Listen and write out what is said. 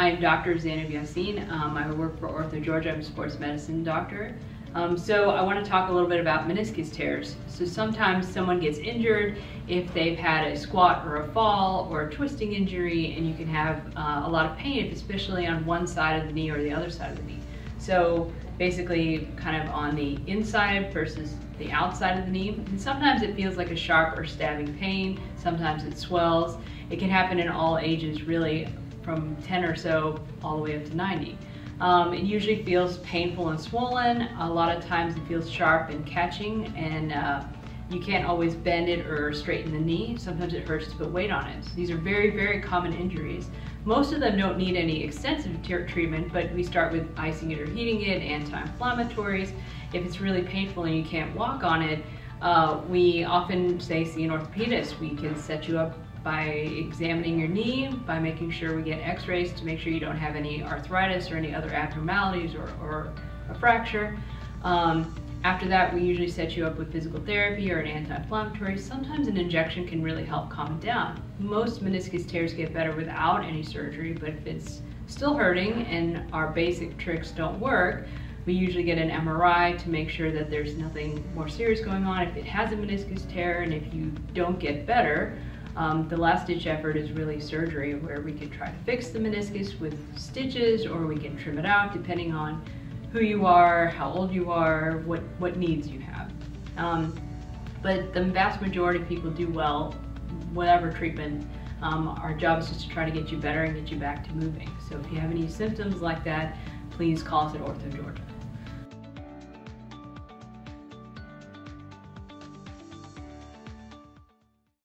I'm Dr. Zaneb Yaseen. Um, I work for Ortho Georgia. I'm a sports medicine doctor. Um, so I want to talk a little bit about meniscus tears. So sometimes someone gets injured if they've had a squat or a fall or a twisting injury and you can have uh, a lot of pain, especially on one side of the knee or the other side of the knee. So basically kind of on the inside versus the outside of the knee. And sometimes it feels like a sharp or stabbing pain. Sometimes it swells. It can happen in all ages really from 10 or so all the way up to 90. Um, it usually feels painful and swollen. A lot of times it feels sharp and catching and uh, you can't always bend it or straighten the knee. Sometimes it hurts to put weight on it. So these are very, very common injuries. Most of them don't need any extensive treatment, but we start with icing it or heating it, anti-inflammatories. If it's really painful and you can't walk on it, uh, we often say see an orthopedist. We can set you up by examining your knee, by making sure we get x-rays to make sure you don't have any arthritis or any other abnormalities or, or a fracture. Um, after that, we usually set you up with physical therapy or an anti-inflammatory. Sometimes an injection can really help calm it down. Most meniscus tears get better without any surgery, but if it's still hurting and our basic tricks don't work, we usually get an MRI to make sure that there's nothing more serious going on. If it has a meniscus tear and if you don't get better, um, the last ditch effort is really surgery where we can try to fix the meniscus with stitches or we can trim it out depending on who you are, how old you are, what, what needs you have. Um, but the vast majority of people do well, whatever treatment. Um, our job is just to try to get you better and get you back to moving. So if you have any symptoms like that, please call us at Ortho Georgia.